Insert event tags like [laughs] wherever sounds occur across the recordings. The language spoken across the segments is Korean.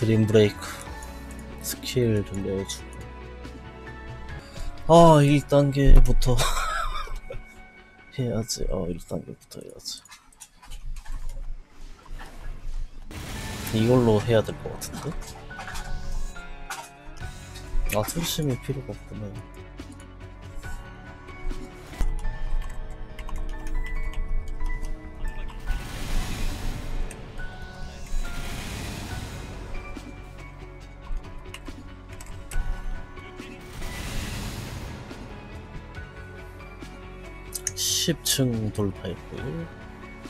드림 브레이크 스킬 좀 넣어주고. 아 1단계부터 [laughs] 해야지. 어 1단계부터 해야지. 이걸로 해야 될 것 같은데? 아 투심이 필요가 없구나 십층 돌파했고요.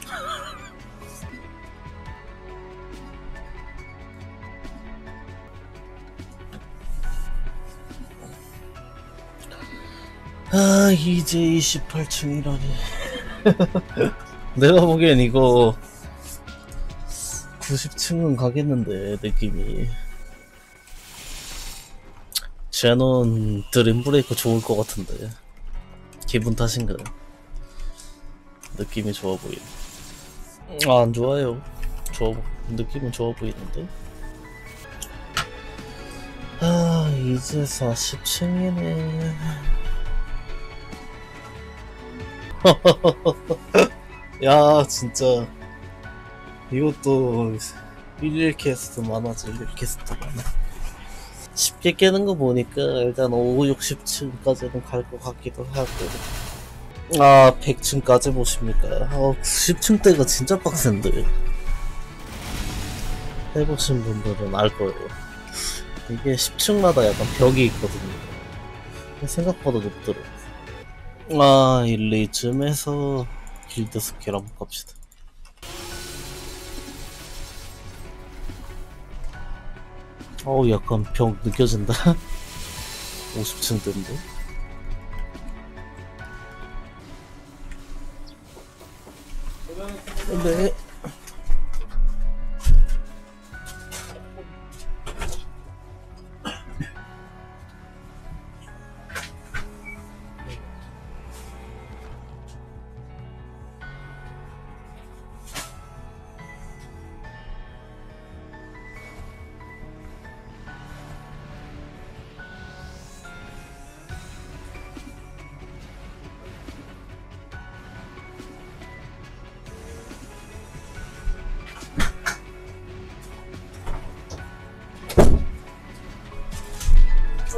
[laughs] 아, 이제 28층이라니. [laughs] 내가 보기엔 이거 90층은 가겠는데, 느낌이. 제논 드림 브레이커 좋을 것 같은데. 기분 탓인가요? 느낌이 좋아 보이네. 아, 안 좋아요. 좋아, 보- 느낌은 좋아 보이는데. 아, 이제 40층이네. [laughs] 야, 진짜. 이것도 11 캐스트 많아지, 11 캐스트 많아. 쉽게 깨는 거 보니까 일단 5, 60층까지는 갈 것 같기도 하고. 아, 100층까지 보십니까? 어, 90층대가 진짜 빡센데. 해보신 분들은 알 거예요. 이게 10층마다 약간 벽이 있거든요. 생각보다 높더라고. 아, 1, 2쯤에서 길드 스킬 한번 갑시다. 어우, 약간 벽 느껴진다. [laughs] 50층 대인데. 네.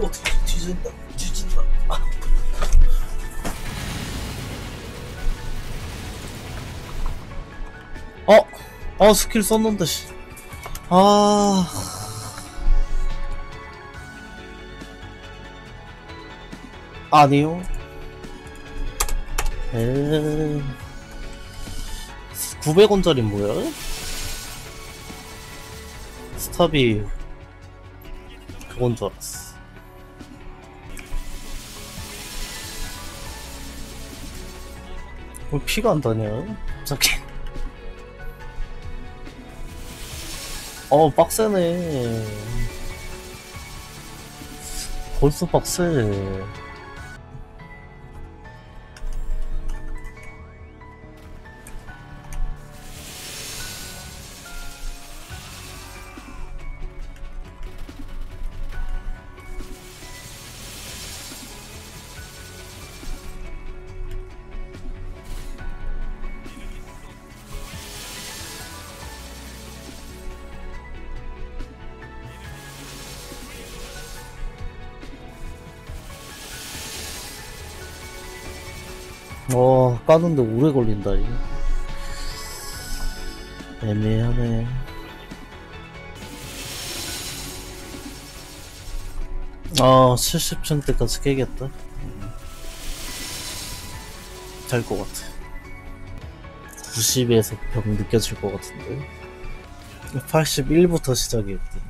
어, 뒤- 뒤진다. 뒤진다. 아. 어, 어, 스킬 썼는데, 씨. 아. 아니요. 에 900원짜리 뭐야? 스탑이 그건 줄 알았어. 왜 피가 안 다냐? 갑자기. 어, 빡세네. 벌써 빡세. 어, 까는데 오래 걸린다, 이거. 애매하네. 아, 70층 때까지 깨겠다. 될 것 같아. 90에서 벽 느껴질 것 같은데. 81부터 시작이었거든.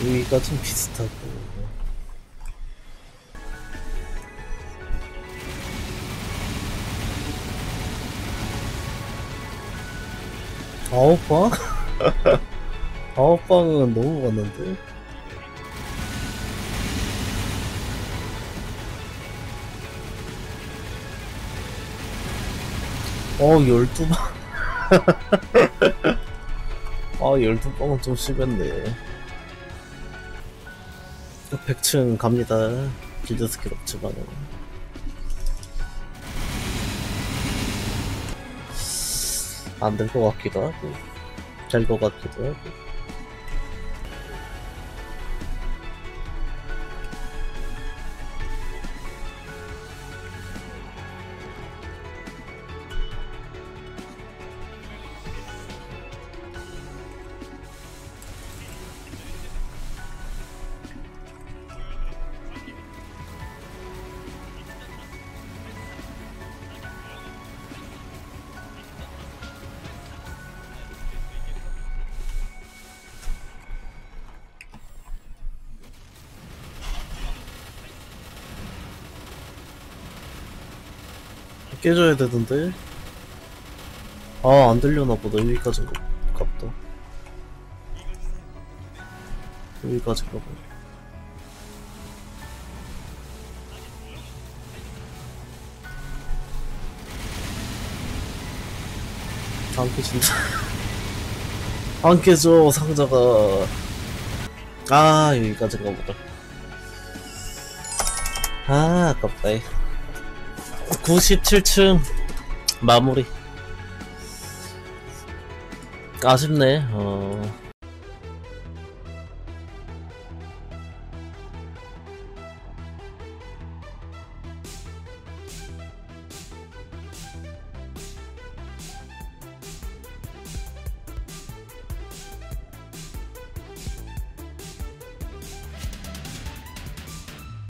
여기가 좀 비슷하고. 아홉 방? 아홉 방은 너무 많은데? 어, 열두 방. [laughs] 아 12번은 좀 심했네 100층 갑니다 빌드 스킬 없지만 안 될 것 같기도 하고 될 것 같기도 하고 깨줘야 되던데. 아 안 들려나 보다. 여기까지 갑다 여기까지 가봐 안 깨진다. [laughs] 안 깨져 상자가. 아 여기까지인가 보다 아 아깝다 97층 마무리. 아쉽네 어